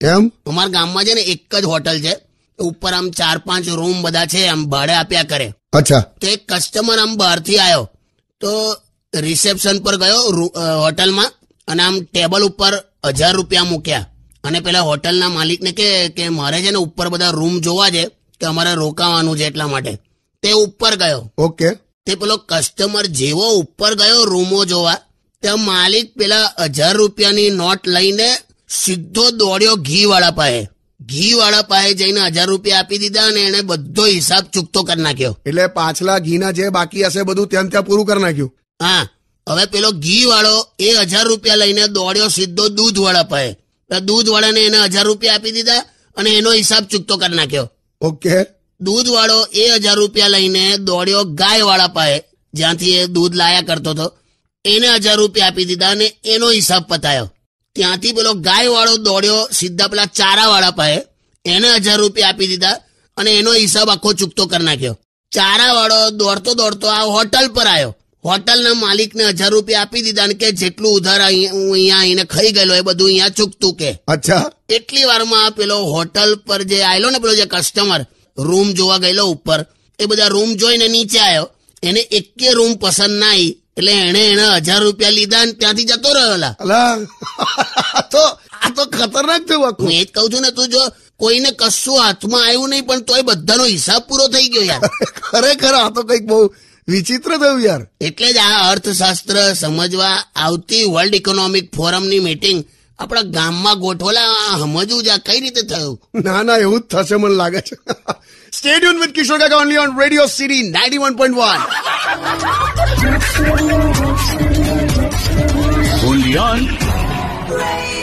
એમ? અમારા ગામમાં છે ને એક જ હોટલ છે. ઉપર આમ ચાર પાંચ રૂમ બધા છે આમ ભાડે આપ્યા કરે. અચ્છા. તો એક કસ્ટમર આમ બહારથી આવ્યો તો રિસેપ્શન પર ગયો હોટલમાં અને આમ ટેબલ ઉપર હજાર રૂપિયા મૂક્યા. અને પેલા હોટલના માલિકને કે કે મારે છે ને ઉપર બધા રૂમ જોવા છે કે અમારે રોકાવાનું છે એટલા માટે. તે ઉપર ગયો. ઓકે. તે પેલો કસ્ટમર જેવો ઉપર ગયો રૂમો જોવા તે માલિક પેલા હજાર રૂપિયાની નોટ લઈને સીધો દોડ્યો ઘી વાળા પાસે ઘી વાળા પાસે જઈને હજાર રૂપિયા આપી દીધા અને એને બધો હિસાબ ચૂકતો કરી નાખ્યો. એટલે પાછલા ઘીના જે બાકી હશે બધું ત્યાં ત્યાં પૂરું કરી નાખ્યું. હા હવે પેલો ઘી વાળો એ હજાર રૂપિયા લઈને દોડ્યો સીધો દૂધ વાળા પાસે તો દૂધ વાળાને એને હજાર રૂપિયા આપી દીધા અને એનો હિસાબ ચૂકતો કરી નાખ્યો. ઓકે. દૂધ વાળો એ હજાર રૂપિયા લઈને દોડ્યો ગાય વાળા પાસે જ્યાંથી એ દૂધ લાયા કરતો હતો. એને હજાર રૂપિયા આપી દીધા અને એનો હિસાબ પતાયો. ત્યાંથી પેલો ગાય વાળો દોડ્યો સીધા પેલા ચારા વાળા પાસે. એને હજાર રૂપિયા આપી દીધા અને એનો હિસાબ આખો ચૂકતો કરી નાખ્યો. ચારા વાળો દોડતો દોડતો આ હોટલ પર આવ્યો હોટલના માલિકને હજાર રૂપિયા આપી દીધા અને કે જેટલું ઉધાર હું અહીંયા આવીને ખાઈ ગયેલો એ બધું અહીંયા ચૂકતું કે. અચ્છા. એટલી વારમાં પેલો હોટલ પર જે આવેલો ને પેલો જે કસ્ટમર રૂમ જોવા ગયેલો ઉપર એ બધા રૂમ જોઈને નીચે આવ્યો એને એકે રૂમ પસંદ ના આવી એટલે એને એને હજાર રૂપિયા લીધા અને ત્યાંથી જતો રહેલા તો આ તો ખતરનાક થયું આખું. હું એ જ કહું છું ને તું જો કોઈને કશું હાથમાં આવ્યું નહીં પણ તોય બધાનો હિસાબ પૂરો થઈ ગયો યાર. ખરેખર આ તો કંઈક બહુ વિચિત્ર થયું યાર. એટલે જ આ અર્થશાસ્ત્ર સમજવા આવતી વર્લ્ડ ઇકોનોમિક ફોરમની મીટિંગ આપણા ગામમાં ગોઠવલા સમજવું જ આ કઈ રીતે થયું? ના ના એવું જ થશે મને લાગે છે. સ્ટેડિયમ વિથ કિશોર કાકા only on radio city ninety one point one Only on